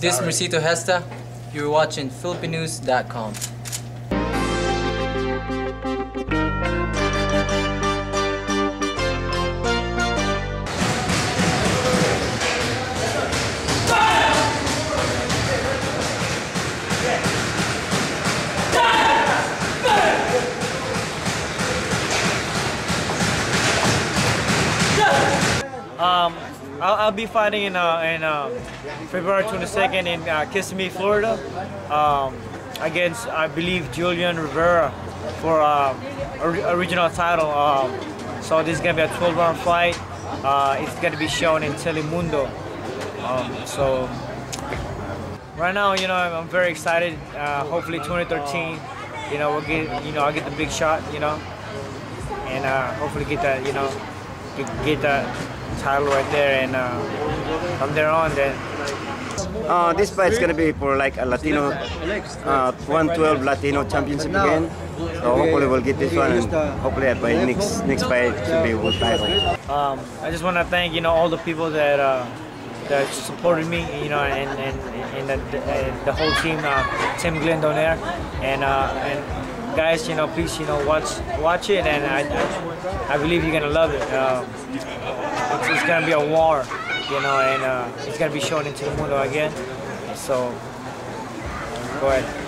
This is Mercito Gesta. You're watching PhilippineNews.com. Um, I'll, I'll be fighting in uh, in uh, February 22nd in uh, Kissimmee, Florida, um, against I believe Julian Rivera for um, original title. Um, so this is gonna be a 12-round fight. Uh, it's gonna be shown in Telemundo. Um, so right now, you know, I'm, I'm very excited. Uh, hopefully, 2013, you know, we'll get, you know, I'll get the big shot, you know, and uh, hopefully get that, you know, get, get that title right there, and uh, from there on, then Uh, this fight is going to be for like a Latino, uh, 112 Latino championship again. So hopefully we'll get this one, and hopefully by next next fight should be world title. um, I just want to thank you know all the people that uh, that supported me, you know, and and, and the, and the whole team, uh, Team Glenn Donaire, and uh, and guys, you know, please, you know, watch watch it, and I I believe you're gonna love it. Um, it's, it's gonna be a war, you know, and uh, it's gonna be shown in Telemundo again. So go ahead.